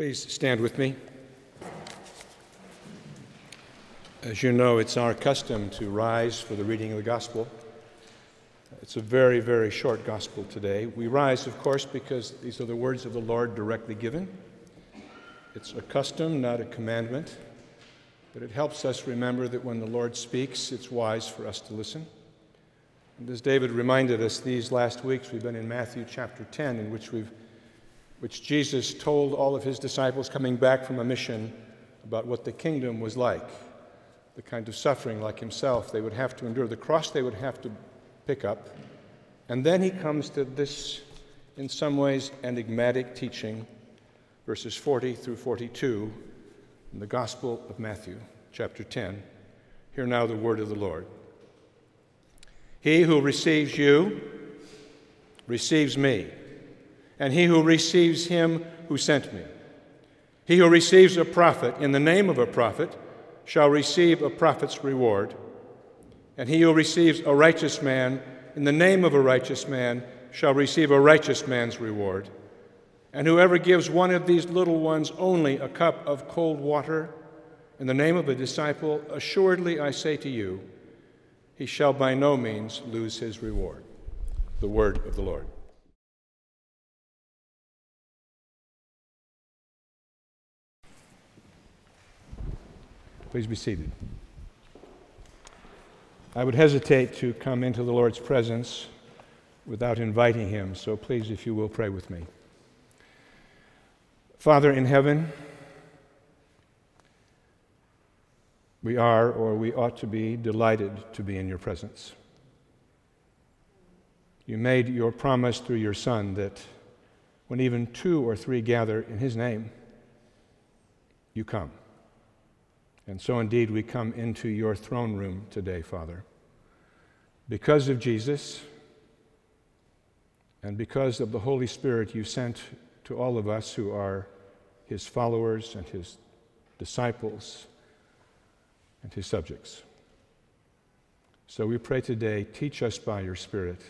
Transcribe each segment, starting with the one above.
Please stand with me. As you know, it's our custom to rise for the reading of the gospel. It's a very, very short gospel today. We rise, of course, because these are the words of the Lord directly given. It's a custom, not a commandment, but it helps us remember that when the Lord speaks, it's wise for us to listen. And as David reminded us these last weeks, we've been in Matthew chapter 10, in which we've which Jesus told all of his disciples coming back from a mission about what the kingdom was like, the kind of suffering like himself they would have to endure, the cross they would have to pick up. And then he comes to this, in some ways, enigmatic teaching, verses 40 through 42 in the Gospel of Matthew, chapter 10. Hear now the word of the Lord. He who receives you receives me and he who receives him who sent me. He who receives a prophet in the name of a prophet shall receive a prophet's reward, and he who receives a righteous man in the name of a righteous man shall receive a righteous man's reward. And whoever gives one of these little ones only a cup of cold water in the name of a disciple, assuredly I say to you, he shall by no means lose his reward. The word of the Lord. Please be seated. I would hesitate to come into the Lord's presence without inviting him, so please, if you will, pray with me. Father in heaven, we are, or we ought to be, delighted to be in your presence. You made your promise through your Son that when even two or three gather in his name, you come. And so, indeed, we come into your throne room today, Father. Because of Jesus and because of the Holy Spirit you sent to all of us who are his followers and his disciples and his subjects. So we pray today, teach us by your Spirit.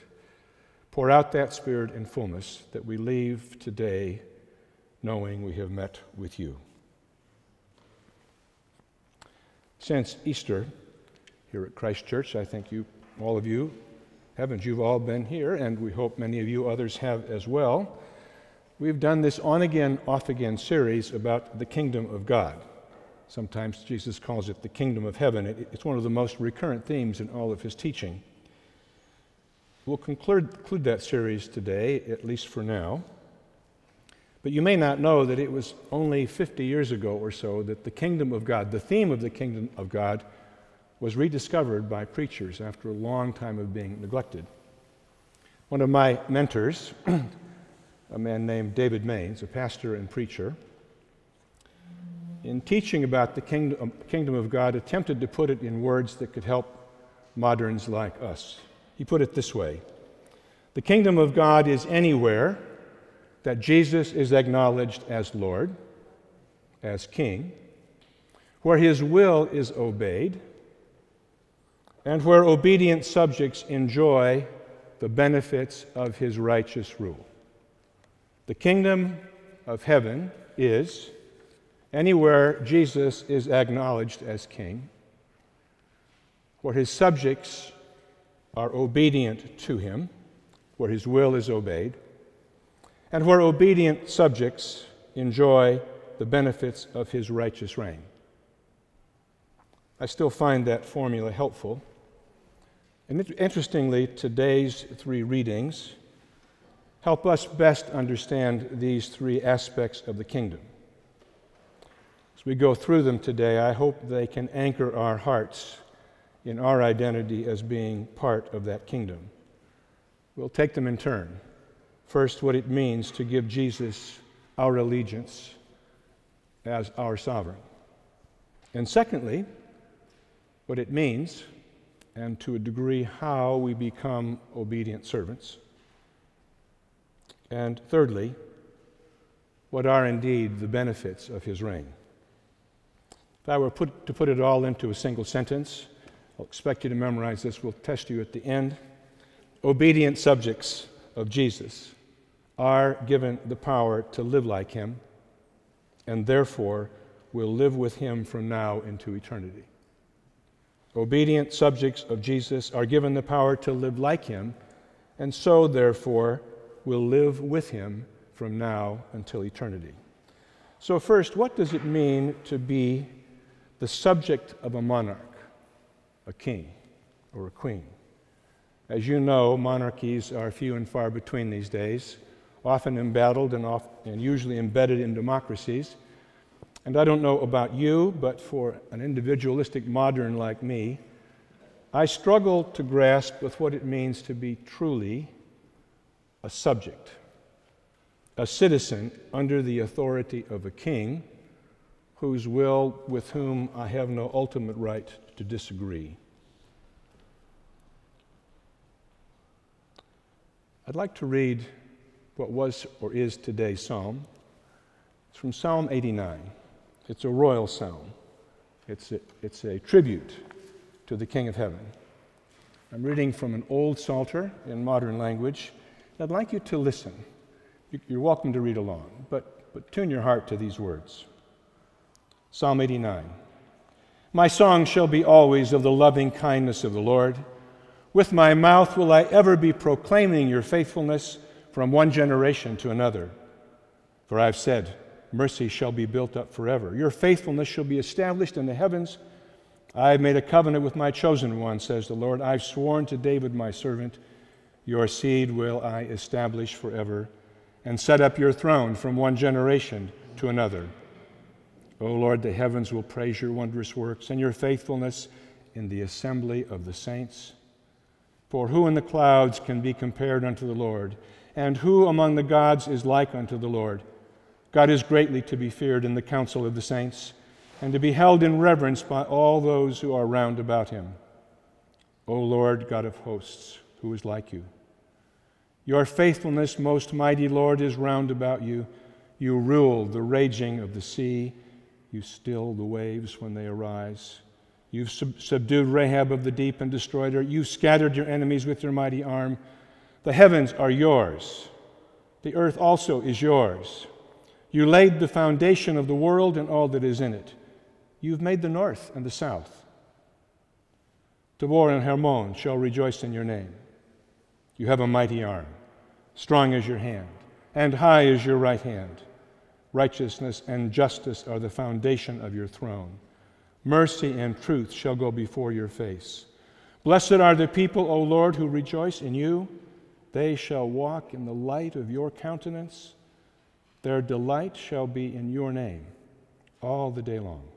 Pour out that Spirit in fullness that we leave today knowing we have met with you. Since Easter, here at Christ Church, I think you, all of you, haven't you've all been here, and we hope many of you others have as well. We've done this on again, off again series about the kingdom of God. Sometimes Jesus calls it the kingdom of heaven. It's one of the most recurrent themes in all of his teaching. We'll conclude, conclude that series today, at least for now. But you may not know that it was only 50 years ago or so that the kingdom of God, the theme of the kingdom of God, was rediscovered by preachers after a long time of being neglected. One of my mentors, a man named David Mains, a pastor and preacher, in teaching about the kingdom, kingdom of God, attempted to put it in words that could help moderns like us. He put it this way The kingdom of God is anywhere that Jesus is acknowledged as Lord, as King, where his will is obeyed, and where obedient subjects enjoy the benefits of his righteous rule. The kingdom of heaven is anywhere Jesus is acknowledged as king, where his subjects are obedient to him, where his will is obeyed and where obedient subjects enjoy the benefits of his righteous reign. I still find that formula helpful. And interestingly, today's three readings help us best understand these three aspects of the kingdom. As we go through them today, I hope they can anchor our hearts in our identity as being part of that kingdom. We'll take them in turn. First, what it means to give Jesus our allegiance as our sovereign. And secondly, what it means, and to a degree, how we become obedient servants. And thirdly, what are indeed the benefits of his reign. If I were put, to put it all into a single sentence, I'll expect you to memorize this. We'll test you at the end. Obedient subjects of Jesus are given the power to live like him and therefore will live with him from now into eternity. Obedient subjects of Jesus are given the power to live like him, and so, therefore, will live with him from now until eternity. So, first, what does it mean to be the subject of a monarch, a king, or a queen? As you know, monarchies are few and far between these days, often embattled and, and usually embedded in democracies. And I don't know about you, but for an individualistic modern like me, I struggle to grasp with what it means to be truly a subject, a citizen under the authority of a king whose will with whom I have no ultimate right to disagree. I'd like to read what was or is today's psalm. It's from Psalm 89. It's a royal psalm, it's a, it's a tribute to the King of Heaven. I'm reading from an old Psalter in modern language. I'd like you to listen. You're welcome to read along, but, but tune your heart to these words. Psalm 89 My song shall be always of the loving kindness of the Lord. With my mouth will I ever be proclaiming your faithfulness from one generation to another. For I've said, mercy shall be built up forever. Your faithfulness shall be established in the heavens. I have made a covenant with my chosen one, says the Lord. I've sworn to David, my servant, your seed will I establish forever and set up your throne from one generation to another. O Lord, the heavens will praise your wondrous works and your faithfulness in the assembly of the saints. For who in the clouds can be compared unto the Lord? And who among the gods is like unto the Lord? God is greatly to be feared in the council of the saints, and to be held in reverence by all those who are round about him. O Lord, God of hosts, who is like you? Your faithfulness, most mighty Lord, is round about you. You rule the raging of the sea. You still the waves when they arise. You've sub- subdued Rahab of the deep and destroyed her. You've scattered your enemies with your mighty arm. The heavens are yours. The earth also is yours. You laid the foundation of the world and all that is in it. You've made the north and the south. Tabor and Hermon shall rejoice in your name. You have a mighty arm, strong as your hand, and high as your right hand. Righteousness and justice are the foundation of your throne. Mercy and truth shall go before your face. Blessed are the people, O Lord, who rejoice in you. They shall walk in the light of your countenance. Their delight shall be in your name all the day long.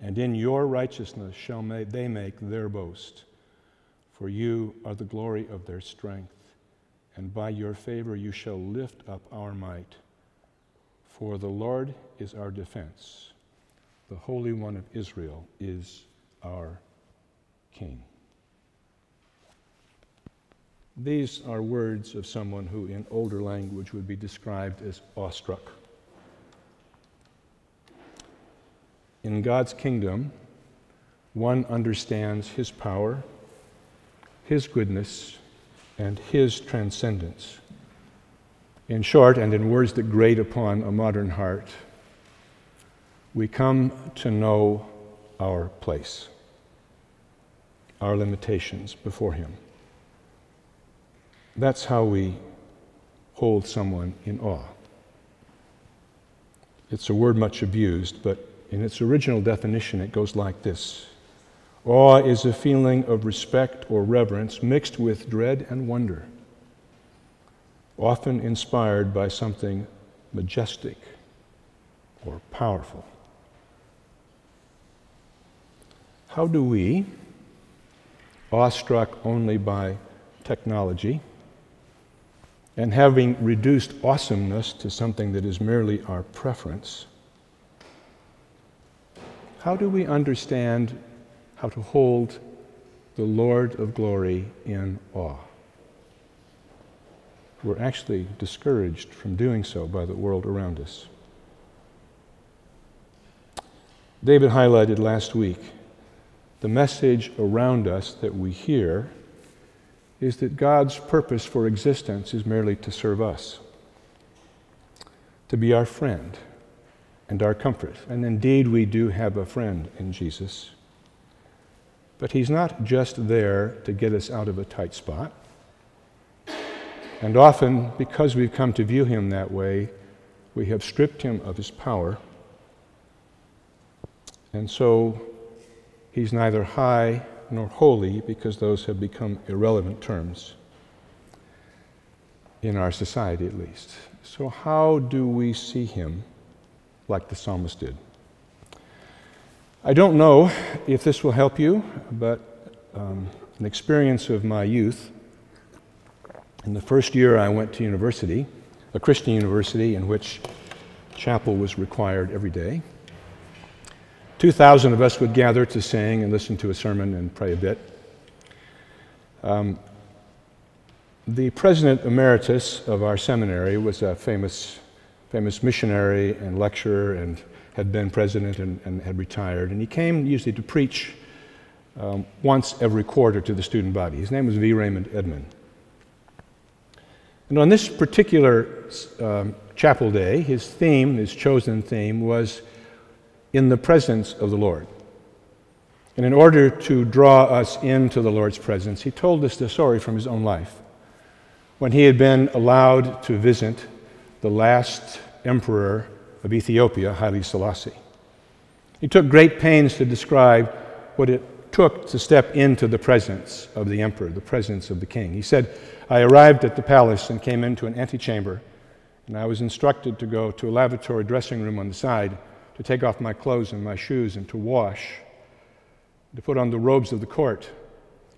And in your righteousness shall they make their boast. For you are the glory of their strength, and by your favor you shall lift up our might. For the Lord is our defense, the Holy One of Israel is our King. These are words of someone who, in older language, would be described as awestruck. In God's kingdom, one understands his power, his goodness, and his transcendence. In short, and in words that grate upon a modern heart, we come to know our place, our limitations before him. That's how we hold someone in awe. It's a word much abused, but in its original definition, it goes like this Awe is a feeling of respect or reverence mixed with dread and wonder, often inspired by something majestic or powerful. How do we, awestruck only by technology, and having reduced awesomeness to something that is merely our preference, how do we understand how to hold the Lord of glory in awe? We're actually discouraged from doing so by the world around us. David highlighted last week the message around us that we hear is that God's purpose for existence is merely to serve us, to be our friend, and our comfort. And indeed, we do have a friend in Jesus. But he's not just there to get us out of a tight spot. And often, because we've come to view him that way, we have stripped him of his power. And so he's neither high nor holy, because those have become irrelevant terms in our society, at least. So, how do we see him? like the psalmist did. I don't know if this will help you, but um, an experience of my youth. In the first year I went to university, a Christian university in which chapel was required every day. 2,000 of us would gather to sing and listen to a sermon and pray a bit. Um, the president emeritus of our seminary was a famous famous missionary and lecturer and had been president and, and had retired. And he came usually to preach um, once every quarter to the student body. His name was V. Raymond Edman. And on this particular um, chapel day, his theme, his chosen theme, was in the presence of the Lord. And in order to draw us into the Lord's presence, he told us the story from his own life. When he had been allowed to visit the last emperor of Ethiopia, Haile Selassie. He took great pains to describe what it took to step into the presence of the emperor, the presence of the king. He said, I arrived at the palace and came into an antechamber, and I was instructed to go to a lavatory dressing room on the side to take off my clothes and my shoes and to wash, to put on the robes of the court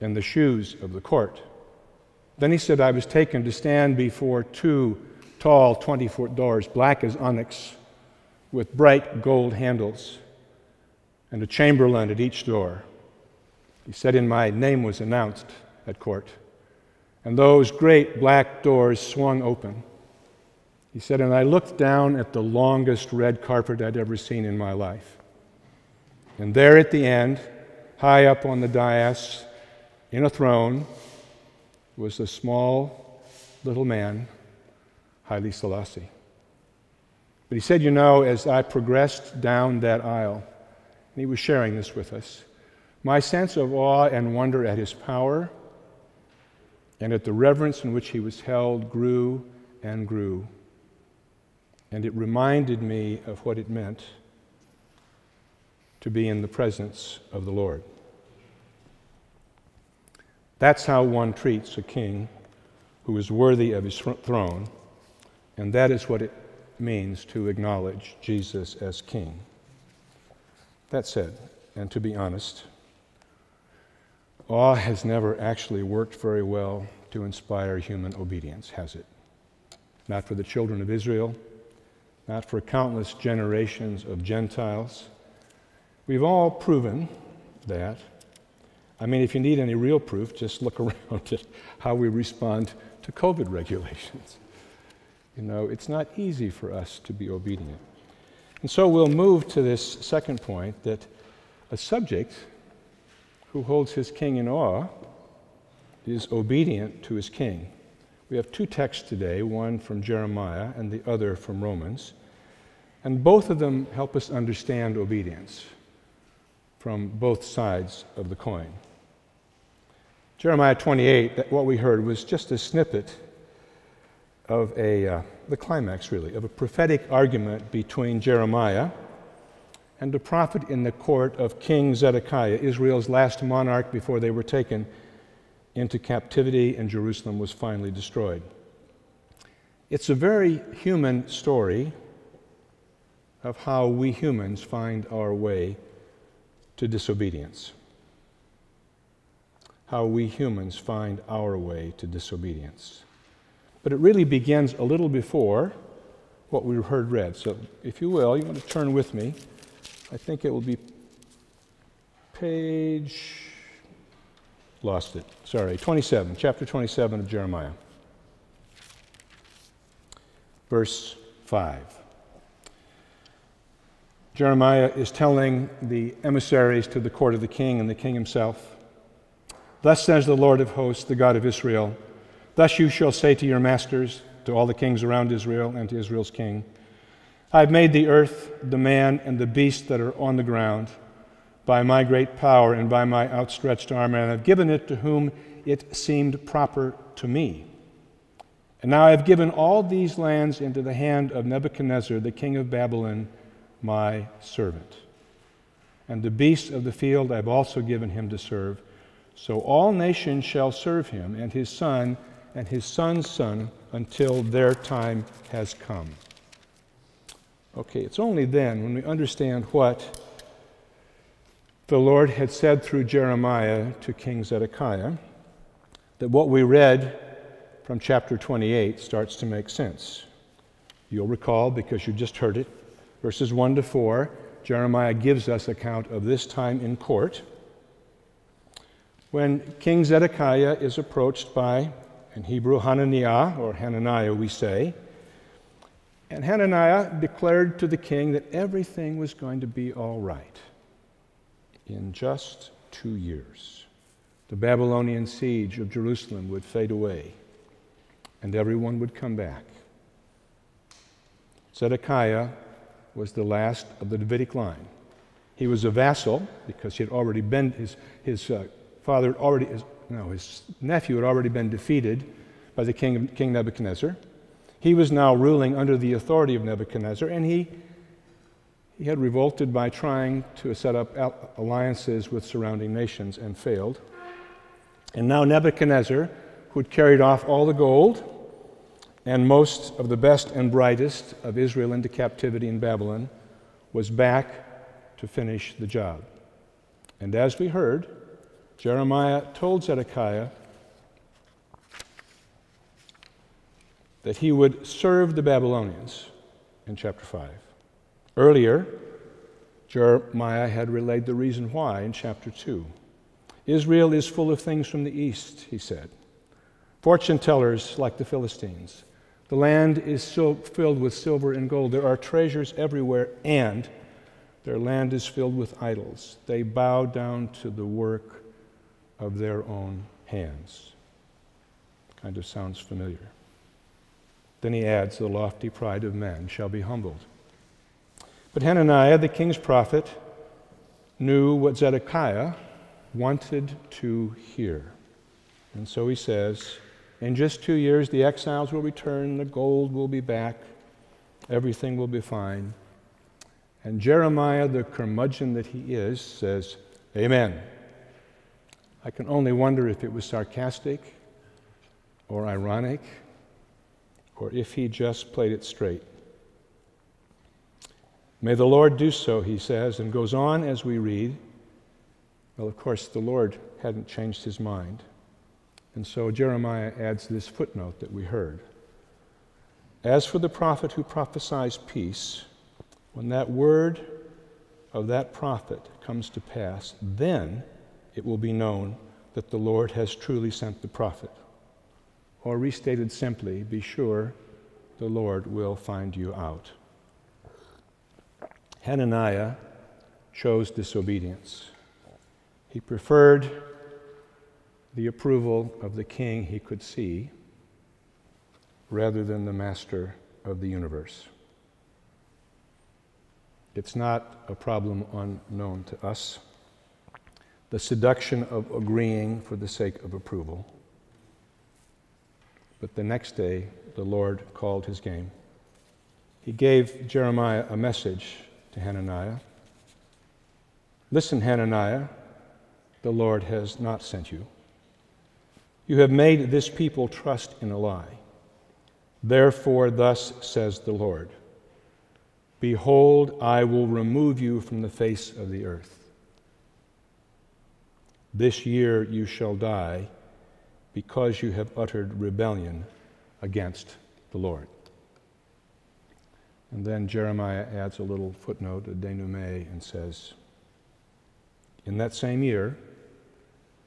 and the shoes of the court. Then he said, I was taken to stand before two tall 20 foot doors, black as onyx, with bright gold handles, and a chamberlain at each door. He said, In my name was announced at court, and those great black doors swung open. He said, And I looked down at the longest red carpet I'd ever seen in my life. And there at the end, high up on the dais, in a throne, was a small little man Haile Selassie. But he said, You know, as I progressed down that aisle, and he was sharing this with us, my sense of awe and wonder at his power and at the reverence in which he was held grew and grew. And it reminded me of what it meant to be in the presence of the Lord. That's how one treats a king who is worthy of his throne and that is what it means to acknowledge Jesus as King. That said, and to be honest, awe has never actually worked very well to inspire human obedience, has it? Not for the children of Israel, not for countless generations of Gentiles. We've all proven that. I mean, if you need any real proof, just look around at how we respond to COVID regulations. You know, it's not easy for us to be obedient. And so we'll move to this second point that a subject who holds his king in awe is obedient to his king. We have two texts today, one from Jeremiah and the other from Romans. And both of them help us understand obedience from both sides of the coin. Jeremiah 28, that what we heard was just a snippet of a, uh, the climax really, of a prophetic argument between Jeremiah and a prophet in the court of King Zedekiah, Israel's last monarch before they were taken into captivity and Jerusalem was finally destroyed. It's a very human story of how we humans find our way to disobedience. How we humans find our way to disobedience. But it really begins a little before what we heard read. So, if you will, you want to turn with me. I think it will be page. Lost it. Sorry, 27, chapter 27 of Jeremiah. Verse 5. Jeremiah is telling the emissaries to the court of the king and the king himself Thus says the Lord of hosts, the God of Israel. Thus you shall say to your masters, to all the kings around Israel, and to Israel's king, I've made the earth, the man, and the beast that are on the ground by my great power and by my outstretched arm, and I've given it to whom it seemed proper to me. And now I have given all these lands into the hand of Nebuchadnezzar, the king of Babylon, my servant. And the beasts of the field I have also given him to serve. So all nations shall serve him, and his son, and his son's son, until their time has come. Okay, it's only then, when we understand what the Lord had said through Jeremiah to King Zedekiah, that what we read from chapter 28 starts to make sense. You'll recall, because you just heard it, verses 1 to 4, Jeremiah gives us account of this time in court when King Zedekiah is approached by, in Hebrew, Hananiah, or Hananiah, we say. And Hananiah declared to the king that everything was going to be all right in just two years. The Babylonian siege of Jerusalem would fade away, and everyone would come back. Zedekiah was the last of the Davidic line. He was a vassal because he had already been, his, his uh, father had already, his, no, his nephew had already been defeated by the king, of king Nebuchadnezzar. He was now ruling under the authority of Nebuchadnezzar, and he, he had revolted by trying to set up alliances with surrounding nations and failed. And now Nebuchadnezzar, who had carried off all the gold and most of the best and brightest of Israel into captivity in Babylon, was back to finish the job. And as we heard, Jeremiah told Zedekiah that he would serve the Babylonians in chapter 5. Earlier, Jeremiah had relayed the reason why in chapter 2. Israel is full of things from the east, he said. Fortune tellers like the Philistines. The land is so filled with silver and gold. There are treasures everywhere, and their land is filled with idols. They bow down to the work of their own hands. Kind of sounds familiar. Then he adds, The lofty pride of man shall be humbled. But Hananiah, the king's prophet, knew what Zedekiah wanted to hear. And so he says, In just two years, the exiles will return, the gold will be back, everything will be fine. And Jeremiah, the curmudgeon that he is, says, Amen. I can only wonder if it was sarcastic or ironic or if he just played it straight. May the Lord do so, he says, and goes on as we read. Well, of course, the Lord hadn't changed his mind. And so Jeremiah adds this footnote that we heard. As for the prophet who prophesies peace, when that word of that prophet comes to pass, then it will be known that the Lord has truly sent the prophet. Or restated simply, be sure the Lord will find you out. Hananiah chose disobedience. He preferred the approval of the king he could see rather than the master of the universe. It's not a problem unknown to us. The seduction of agreeing for the sake of approval. But the next day, the Lord called his game. He gave Jeremiah a message to Hananiah Listen, Hananiah, the Lord has not sent you. You have made this people trust in a lie. Therefore, thus says the Lord Behold, I will remove you from the face of the earth. This year you shall die because you have uttered rebellion against the Lord. And then Jeremiah adds a little footnote, a denouement, and says, In that same year,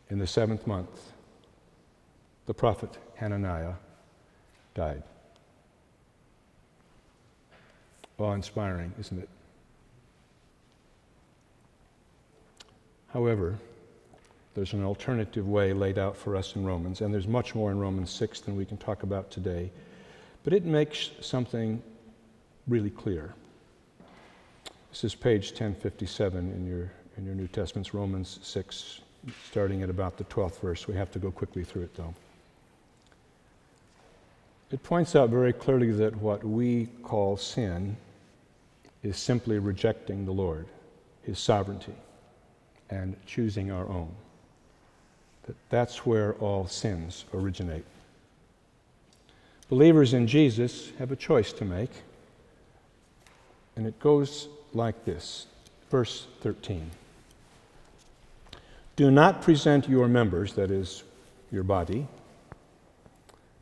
in the seventh month, the prophet Hananiah died. Awe inspiring, isn't it? However, there's an alternative way laid out for us in Romans, and there's much more in Romans 6 than we can talk about today. But it makes something really clear. This is page 1057 in your, in your New Testaments, Romans 6, starting at about the 12th verse. We have to go quickly through it, though. It points out very clearly that what we call sin is simply rejecting the Lord, His sovereignty, and choosing our own. That that's where all sins originate. Believers in Jesus have a choice to make, and it goes like this Verse 13 Do not present your members, that is, your body,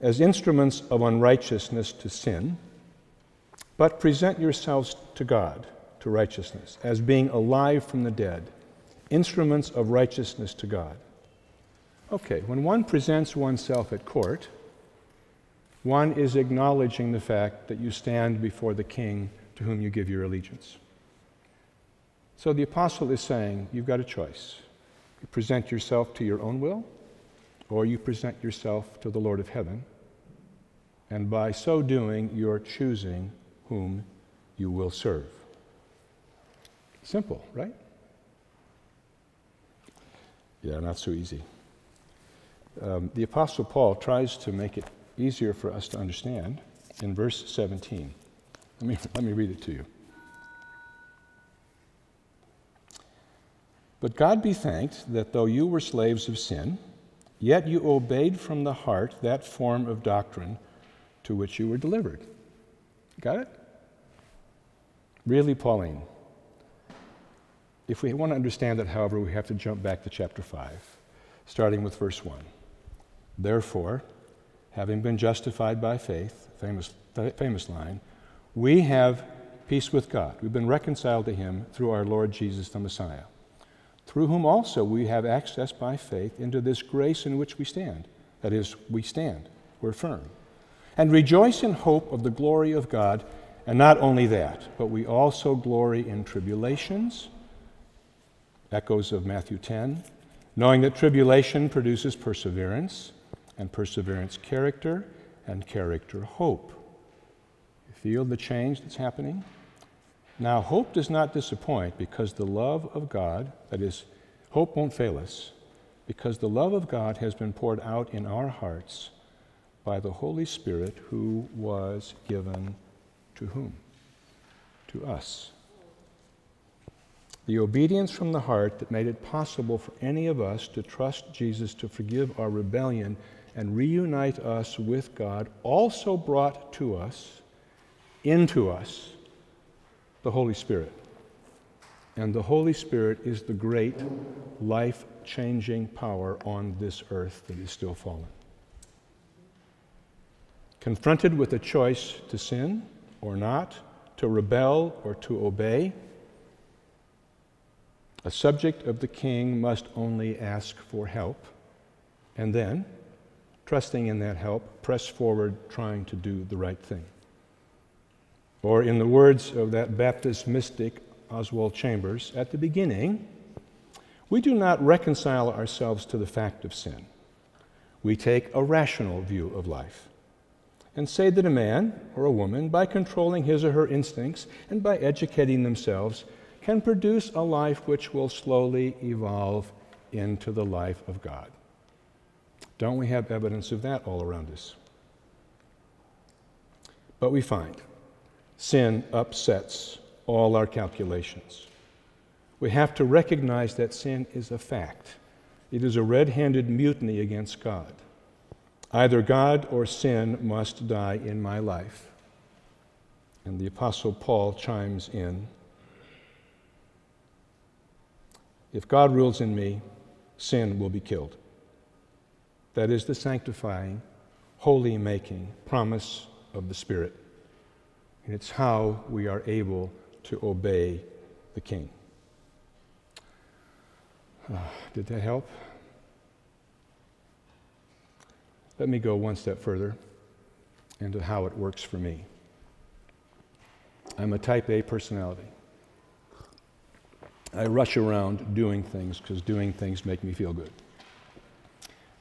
as instruments of unrighteousness to sin, but present yourselves to God, to righteousness, as being alive from the dead, instruments of righteousness to God. Okay, when one presents oneself at court, one is acknowledging the fact that you stand before the king to whom you give your allegiance. So the apostle is saying, you've got a choice. You present yourself to your own will, or you present yourself to the Lord of heaven. And by so doing, you're choosing whom you will serve. Simple, right? Yeah, not so easy. Um, the Apostle Paul tries to make it easier for us to understand in verse 17. Let me, let me read it to you. But God be thanked that though you were slaves of sin, yet you obeyed from the heart that form of doctrine to which you were delivered. Got it? Really, Pauline. If we want to understand it, however, we have to jump back to chapter 5, starting with verse 1. Therefore, having been justified by faith, famous, famous line, we have peace with God. We've been reconciled to Him through our Lord Jesus the Messiah through whom also we have access by faith into this grace in which we stand. That is, we stand, we're firm. And rejoice in hope of the glory of God. And not only that, but we also glory in tribulations, echoes of Matthew 10, knowing that tribulation produces perseverance, and perseverance, character, and character, hope. Feel the change that's happening? Now, hope does not disappoint because the love of God, that is, hope won't fail us, because the love of God has been poured out in our hearts by the Holy Spirit who was given to whom? To us. The obedience from the heart that made it possible for any of us to trust Jesus to forgive our rebellion and reunite us with God also brought to us, into us, the Holy Spirit. And the Holy Spirit is the great life changing power on this earth that is still fallen. Confronted with a choice to sin or not, to rebel or to obey, a subject of the king must only ask for help and then, trusting in that help, press forward trying to do the right thing. Or, in the words of that Baptist mystic, Oswald Chambers, at the beginning, we do not reconcile ourselves to the fact of sin. We take a rational view of life and say that a man or a woman, by controlling his or her instincts and by educating themselves, can produce a life which will slowly evolve into the life of God. Don't we have evidence of that all around us? But we find sin upsets all our calculations. We have to recognize that sin is a fact. It is a red handed mutiny against God. Either God or sin must die in my life. And the Apostle Paul chimes in If God rules in me, sin will be killed. That is the sanctifying, holy making promise of the Spirit. And it's how we are able to obey the King. Uh, did that help? Let me go one step further into how it works for me. I'm a type A personality. I rush around doing things because doing things make me feel good.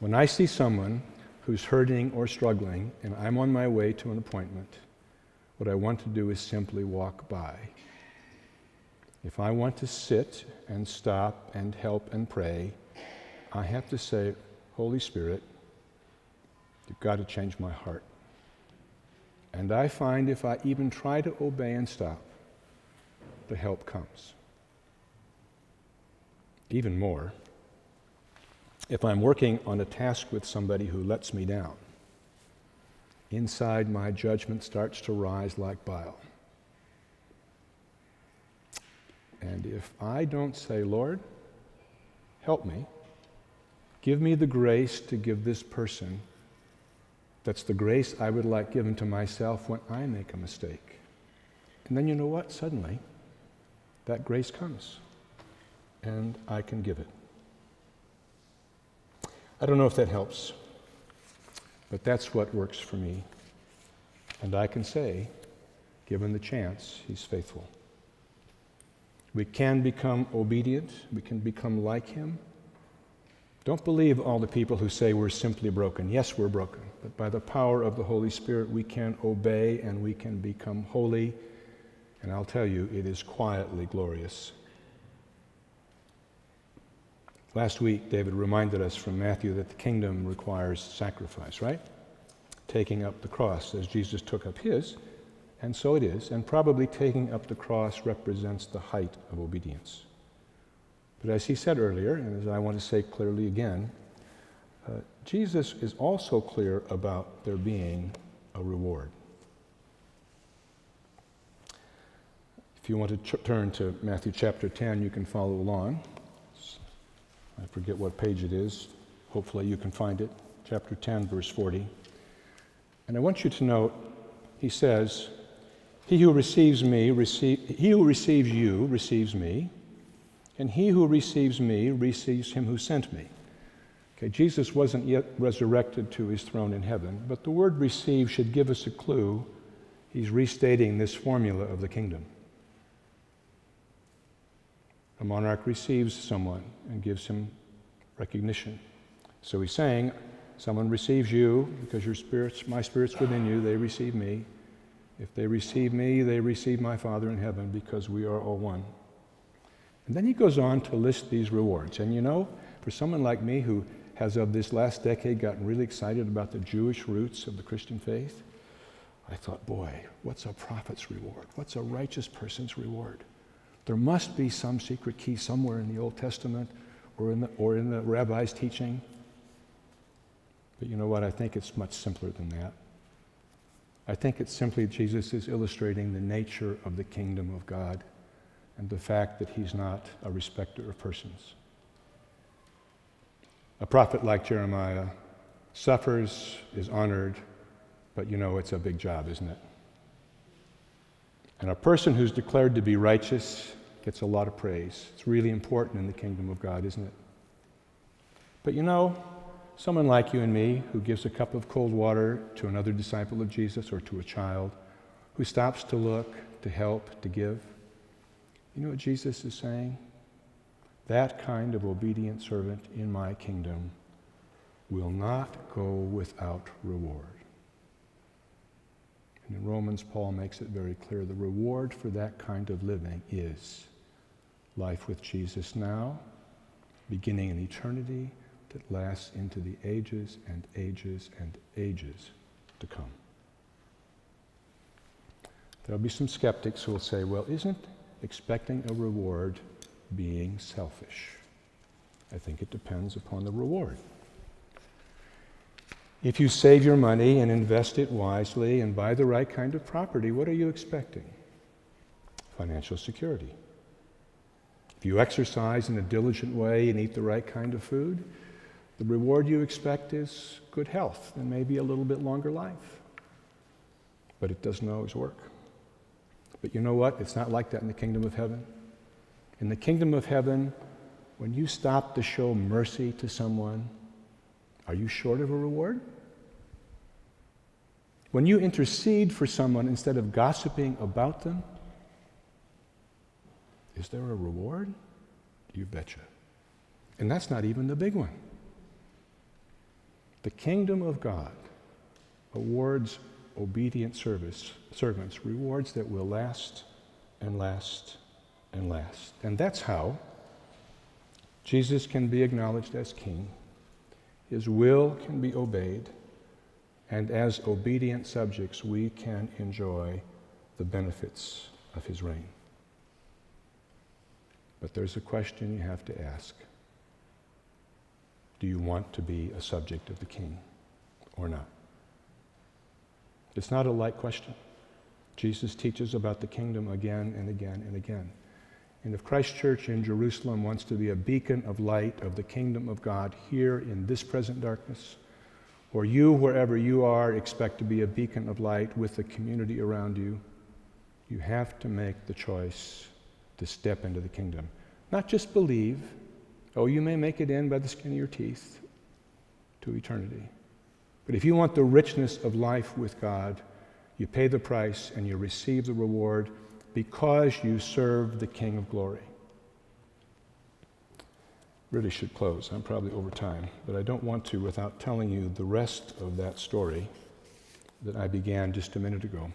When I see someone who's hurting or struggling and I'm on my way to an appointment, what I want to do is simply walk by If I want to sit and stop and help and pray, I have to say, Holy Spirit, you've got to change my heart. And I find if I even try to obey and stop, the help comes. Even more, if I'm working on a task with somebody who lets me down, inside my judgment starts to rise like bile. And if I don't say, Lord, help me, give me the grace to give this person that's the grace I would like given to myself when I make a mistake. And then you know what? Suddenly, that grace comes, and I can give it. I don't know if that helps, but that's what works for me. And I can say, given the chance, He's faithful. We can become obedient, we can become like Him. Don't believe all the people who say we're simply broken. Yes, we're broken, but by the power of the Holy Spirit, we can obey and we can become holy. And I'll tell you, it is quietly glorious. Last week, David reminded us from Matthew that the kingdom requires sacrifice, right? Taking up the cross as Jesus took up his, and so it is, and probably taking up the cross represents the height of obedience. But as he said earlier, and as I want to say clearly again, uh, Jesus is also clear about there being a reward. If you want to turn to Matthew chapter 10, you can follow along. I forget what page it is. Hopefully, you can find it. Chapter 10, verse 40. And I want you to note, he says, He who receives me, receive, he who receives you receives me. And he who receives me receives him who sent me. Okay, Jesus wasn't yet resurrected to his throne in heaven, but the word receive should give us a clue. He's restating this formula of the kingdom. A monarch receives someone and gives him recognition. So he's saying, someone receives you because your spirit's, my spirit's within you, they receive me. If they receive me, they receive my Father in heaven because we are all one. And then he goes on to list these rewards. And you know, for someone like me who has of this last decade gotten really excited about the Jewish roots of the Christian faith, I thought, boy, what's a prophet's reward? What's a righteous person's reward? There must be some secret key somewhere in the Old Testament or in the, or in the rabbi's teaching. But you know what? I think it's much simpler than that. I think it's simply Jesus is illustrating the nature of the kingdom of God and the fact that he's not a respecter of persons. A prophet like Jeremiah suffers, is honored, but you know it's a big job, isn't it? And a person who's declared to be righteous gets a lot of praise. It's really important in the kingdom of God, isn't it? But you know, someone like you and me who gives a cup of cold water to another disciple of Jesus or to a child, who stops to look, to help, to give, you know what Jesus is saying? That kind of obedient servant in my kingdom will not go without reward. And in Romans, Paul makes it very clear the reward for that kind of living is life with Jesus now, beginning in eternity that lasts into the ages and ages and ages to come. There'll be some skeptics who will say, well, isn't expecting a reward being selfish? I think it depends upon the reward. If you save your money and invest it wisely and buy the right kind of property, what are you expecting? Financial security. If you exercise in a diligent way and eat the right kind of food, the reward you expect is good health and maybe a little bit longer life. But it doesn't always work. But you know what? It's not like that in the kingdom of heaven. In the kingdom of heaven, when you stop to show mercy to someone, are you short of a reward? When you intercede for someone instead of gossiping about them, is there a reward? You betcha. And that's not even the big one. The kingdom of God awards obedient service, servants rewards that will last and last and last. And that's how Jesus can be acknowledged as king, his will can be obeyed, and as obedient subjects, we can enjoy the benefits of his reign. But there's a question you have to ask Do you want to be a subject of the king or not? It's not a light question. Jesus teaches about the kingdom again and again and again. And if Christ Church in Jerusalem wants to be a beacon of light of the kingdom of God here in this present darkness, or you, wherever you are, expect to be a beacon of light with the community around you, you have to make the choice to step into the kingdom. Not just believe, oh, you may make it in by the skin of your teeth to eternity. But if you want the richness of life with God, you pay the price and you receive the reward because you serve the King of glory. Really should close. I'm probably over time, but I don't want to without telling you the rest of that story that I began just a minute ago.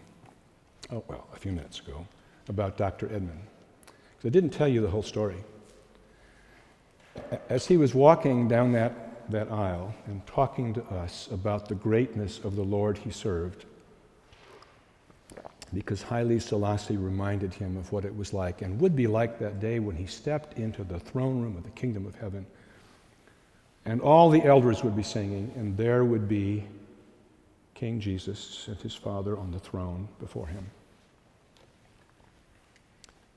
Oh, well, a few minutes ago, about Dr. Edman. Because I didn't tell you the whole story. As he was walking down that, that aisle and talking to us about the greatness of the Lord he served, because Haile Selassie reminded him of what it was like and would be like that day when he stepped into the throne room of the kingdom of heaven. And all the elders would be singing, and there would be King Jesus and his Father on the throne before him.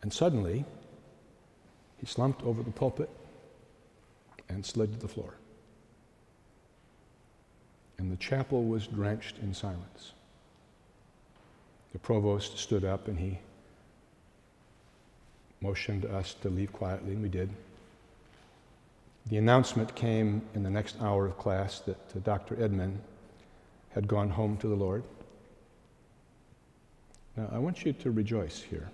And suddenly, he slumped over the pulpit and slid to the floor. And the chapel was drenched in silence. The provost stood up and he motioned us to leave quietly, and we did. The announcement came in the next hour of class that uh, Dr. Edman had gone home to the Lord. Now, I want you to rejoice here.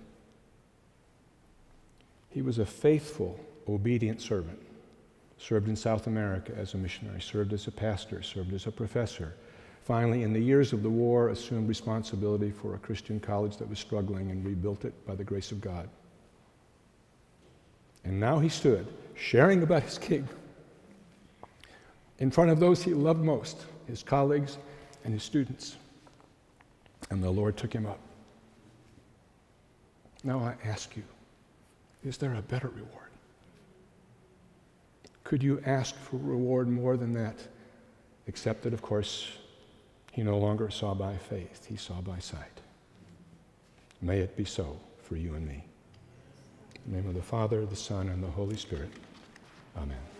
He was a faithful, obedient servant. Served in South America as a missionary, served as a pastor, served as a professor, Finally, in the years of the war, assumed responsibility for a Christian college that was struggling and rebuilt it by the grace of God. And now he stood, sharing about his king, in front of those he loved most, his colleagues and his students. And the Lord took him up. Now I ask you, is there a better reward? Could you ask for reward more than that? Except that, of course, he no longer saw by faith, he saw by sight. May it be so for you and me. In the name of the Father, the Son, and the Holy Spirit. Amen.